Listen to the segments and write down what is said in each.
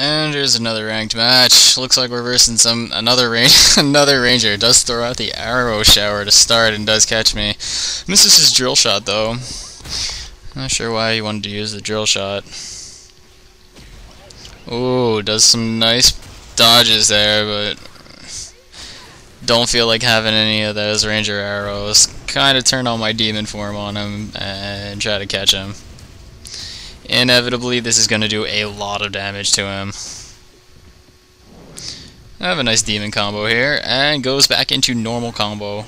And here's another ranked match. Looks like we're versing some another range another ranger. Does throw out the arrow shower to start and does catch me. Misses his drill shot though. Not sure why he wanted to use the drill shot. Ooh, does some nice dodges there, but don't feel like having any of those ranger arrows. Kind of turn on my demon form on him and try to catch him. Inevitably, this is going to do a lot of damage to him. I have a nice demon combo here, and goes back into normal combo.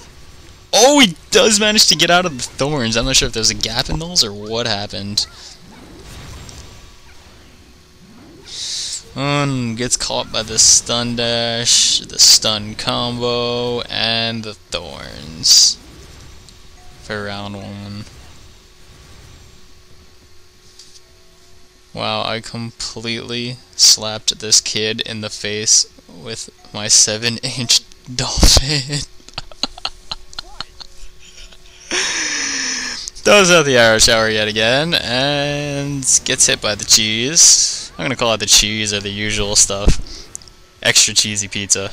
Oh, he does manage to get out of the thorns. I'm not sure if there's a gap in those or what happened. One gets caught by the stun dash, the stun combo, and the thorns for round one. Wow, I completely slapped this kid in the face with my 7 inch dolphin. Does have the arrow shower yet again, and gets hit by the cheese. I'm gonna call it the cheese or the usual stuff. Extra cheesy pizza.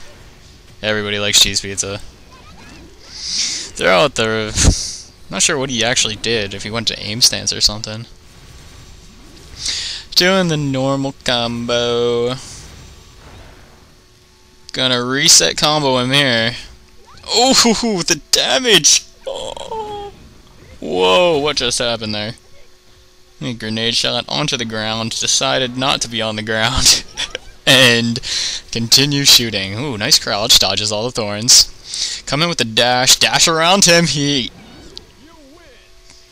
Everybody likes cheese pizza. They're out there. Not sure what he actually did, if he went to aim stance or something. Doing the normal combo. Gonna reset combo him here. Oh, the damage! Oh. Whoa, what just happened there? A grenade shot onto the ground, decided not to be on the ground, and continue shooting. Ooh, nice crouch, dodges all the thorns. Come in with the dash, dash around him, he...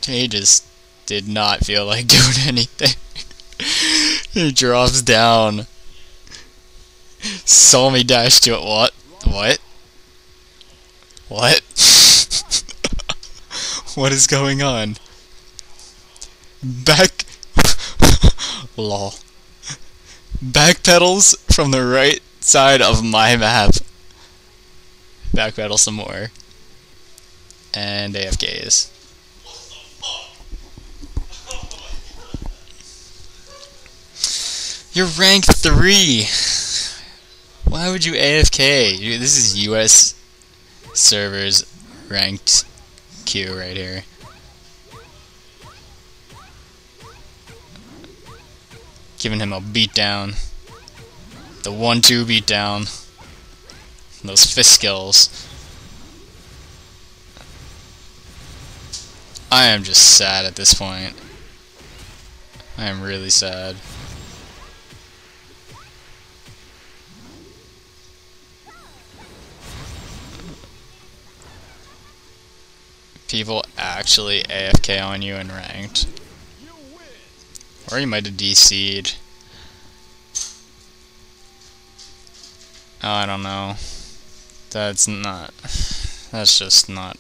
He just did not feel like doing anything. He drops down. Saw me dash to it. What? What? What? what is going on? Back. Lol. Backpedals from the right side of my map. Backpedal some more. And AFKs. You're rank 3! Why would you AFK? This is US servers ranked Q right here. Giving him a beatdown. The 1-2 beatdown. Those fist skills. I am just sad at this point. I am really sad. People actually AFK on you in ranked. Or you might have DC'd. Oh, I don't know. That's not... That's just not